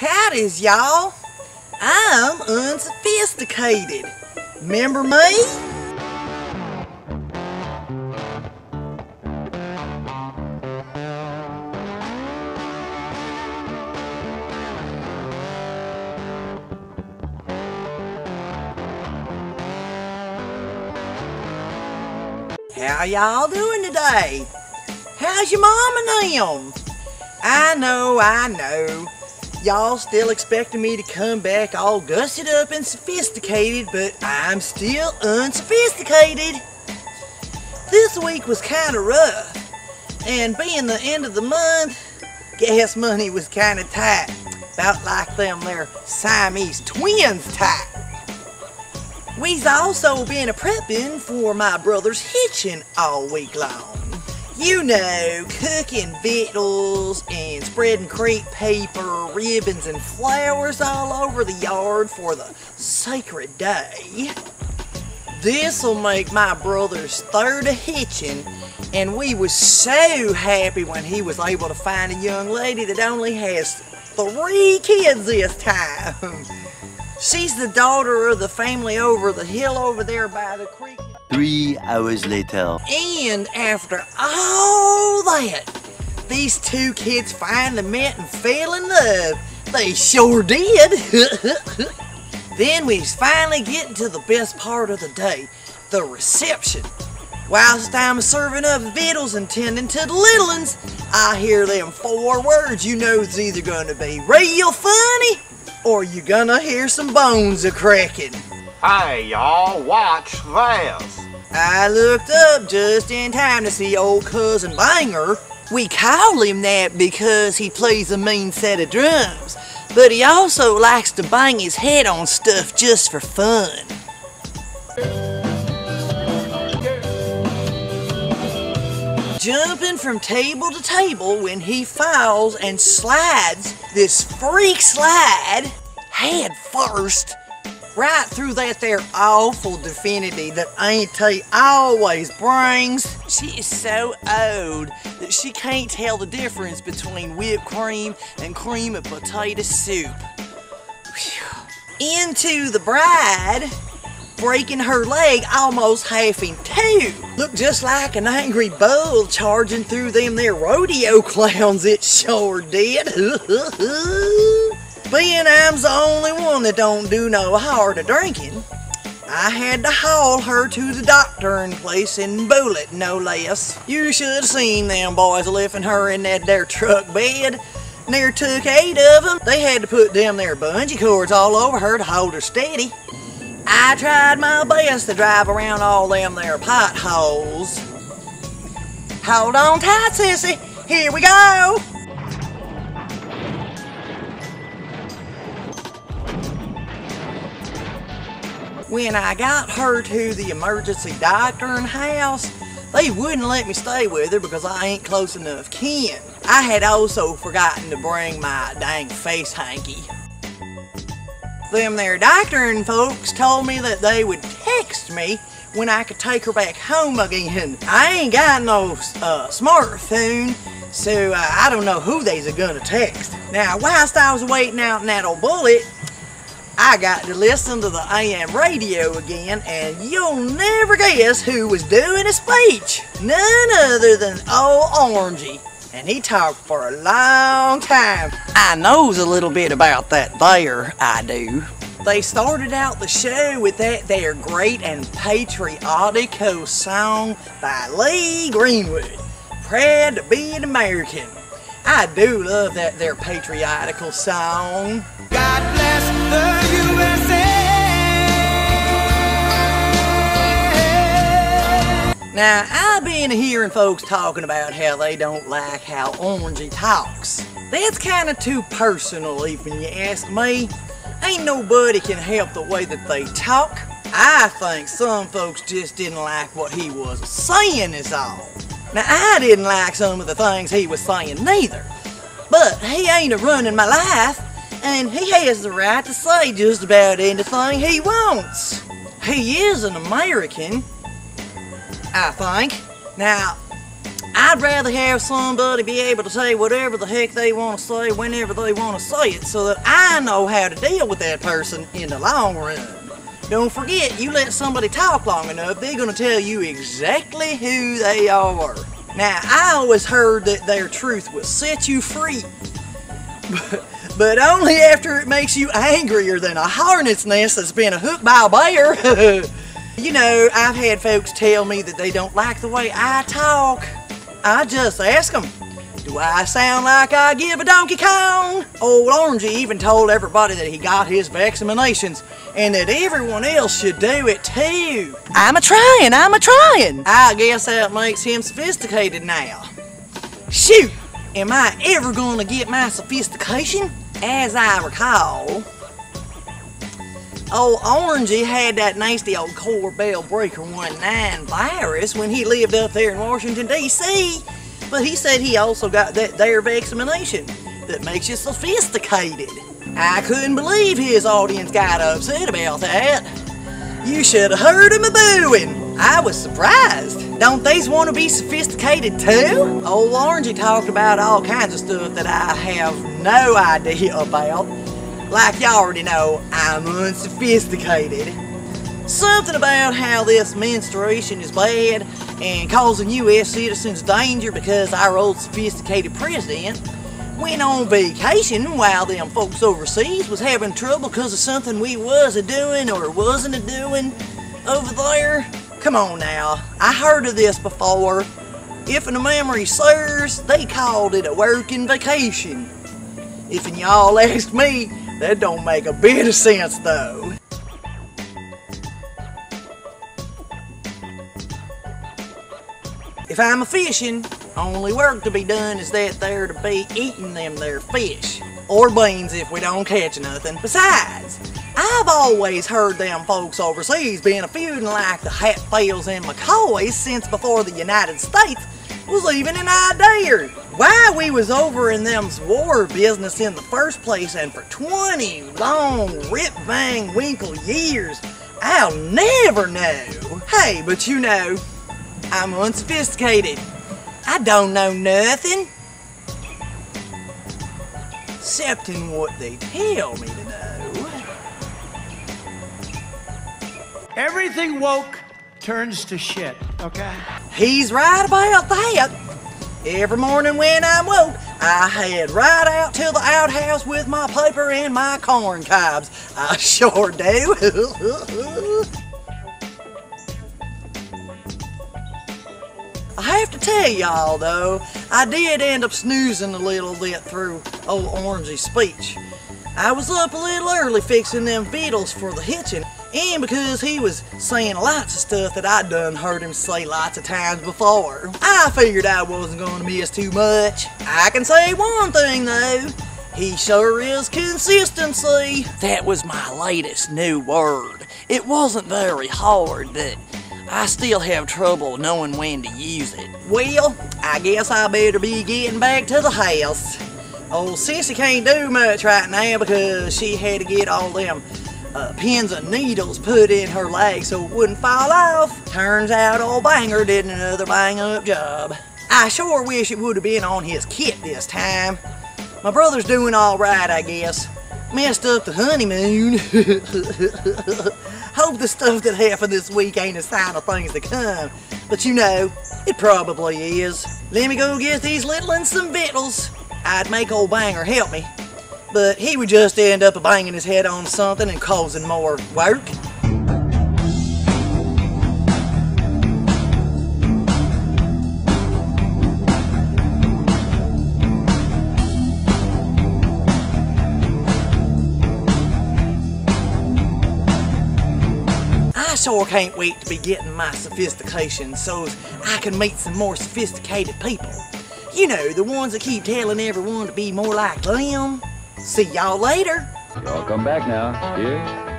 Howdy's y'all. I'm unsophisticated. Remember me? How y'all doing today? How's your mom and them? I know, I know. Y'all still expecting me to come back all gusted up and sophisticated, but I'm still unsophisticated. This week was kinda rough, and being the end of the month, gas money was kinda tight. About like them there Siamese twins tight. We's also been a prepping for my brother's hitching all week long. You know, cooking victuals and spreading crepe paper, ribbons, and flowers all over the yard for the sacred day. This'll make my brother's third a hitching, and we was so happy when he was able to find a young lady that only has three kids this time. She's the daughter of the family over the hill over there by the creek. Three hours later. And after all that, these two kids finally met and fell in love. They sure did. then we finally getting to the best part of the day, the reception. Whilst I'm serving up victuals and tending to the little ones, I hear them four words you know it's either gonna be real funny or you're gonna hear some bones a cracking. Hey y'all, watch this. I looked up just in time to see old cousin Banger. We call him that because he plays a mean set of drums, but he also likes to bang his head on stuff just for fun. Jumping from table to table when he falls and slides this freak slide head first right through that there awful divinity that Auntie always brings. She is so old that she can't tell the difference between whipped cream and cream of potato soup. Whew. Into the bride, breaking her leg almost half in two. Looked just like an angry bull charging through them there rodeo clowns, it sure did. Being I'm the only one that don't do no hard of drinking, I had to haul her to the doctoring place in Bullet, no less. You should have seen them boys lifting her in that there truck bed. Near took eight of them. They had to put them there bungee cords all over her to hold her steady. I tried my best to drive around all them there potholes. Hold on tight, sissy. Here we go. When I got her to the emergency doctoring house, they wouldn't let me stay with her because I ain't close enough kin. I had also forgotten to bring my dang face hanky. Them there doctoring folks told me that they would text me when I could take her back home again. I ain't got no uh, smartphone, so uh, I don't know who they's a gonna text. Now, whilst I was waiting out in that old bullet, I got to listen to the AM radio again, and you'll never guess who was doing a speech. None other than old Orangey. And he talked for a long time. I knows a little bit about that there, I do. They started out the show with that there great and patriotico song by Lee Greenwood. Proud to be an American. I do love that there patriotical song. God bless the USA. Now, I've been hearing folks talking about how they don't like how Orangey talks. That's kinda too personal, even you ask me. Ain't nobody can help the way that they talk. I think some folks just didn't like what he was saying is all. Now, I didn't like some of the things he was saying neither. But he ain't a running my life, and he has the right to say just about anything he wants. He is an American, I think. Now, I'd rather have somebody be able to say whatever the heck they want to say whenever they want to say it so that I know how to deal with that person in the long run. Don't forget, you let somebody talk long enough, they're going to tell you exactly who they are. Now, I always heard that their truth will set you free. But, but only after it makes you angrier than a hornet's nest that's been hooked by a bear. you know, I've had folks tell me that they don't like the way I talk. I just ask them, do I sound like I give a Donkey Kong? Old Orangey even told everybody that he got his vaccinations and that everyone else should do it too. I'm a trying, I'm a trying. I guess that makes him sophisticated now. Shoot, am I ever gonna get my sophistication? As I recall, old Orangey had that nasty old Corbell Breaker 19 virus when he lived up there in Washington, D.C. But he said he also got that there vaccination that makes you sophisticated. I couldn't believe his audience got upset about that. You should have heard him a booing. I was surprised. Don't these want to be sophisticated too? Old Orangey talked about all kinds of stuff that I have no idea about. Like you already know, I'm unsophisticated. Something about how this menstruation is bad and causing U.S. citizens danger because our old sophisticated president went on vacation while them folks overseas was having trouble because of something we was a doing or wasn't a doing over there. Come on now, I heard of this before. If in the memory serves, they called it a working vacation. If y'all ask me, that don't make a bit of sense though. If I'm a fishing, only work to be done is that there to be eating them there fish. Or beans if we don't catch nothing. Besides, I've always heard them folks overseas being a feuding like the Hatfields and McCoys since before the United States was even an idea. Why we was over in them's war business in the first place and for 20 long rip bang winkle years, I'll never know. Hey, but you know, I'm unsophisticated. I don't know nothing. Except in what they tell me to know. Everything woke turns to shit, okay? He's right about that. Every morning when I woke, I head right out to the outhouse with my paper and my corn cobs. I sure do. have to tell y'all though, I did end up snoozing a little bit through old Orangey's speech. I was up a little early fixing them fiddles for the hitching, and because he was saying lots of stuff that I'd done heard him say lots of times before, I figured I wasn't gonna miss too much. I can say one thing though, he sure is consistency. That was my latest new word. It wasn't very hard, but I still have trouble knowing when to use it. Well, I guess I better be getting back to the house. Old Sissy can't do much right now because she had to get all them uh, pins and needles put in her leg so it wouldn't fall off. Turns out old Banger did another bang up job. I sure wish it would have been on his kit this time. My brother's doing alright, I guess. Messed up the honeymoon. Hope the stuff that happened this week ain't a sign of things to come. But you know, it probably is. Let me go get these little ones some victuals. I'd make old Banger help me. But he would just end up banging his head on something and causing more work. Sure can't wait to be getting my sophistication so I can meet some more sophisticated people. You know, the ones that keep telling everyone to be more like them. See y'all later. Y'all come back now. Yeah.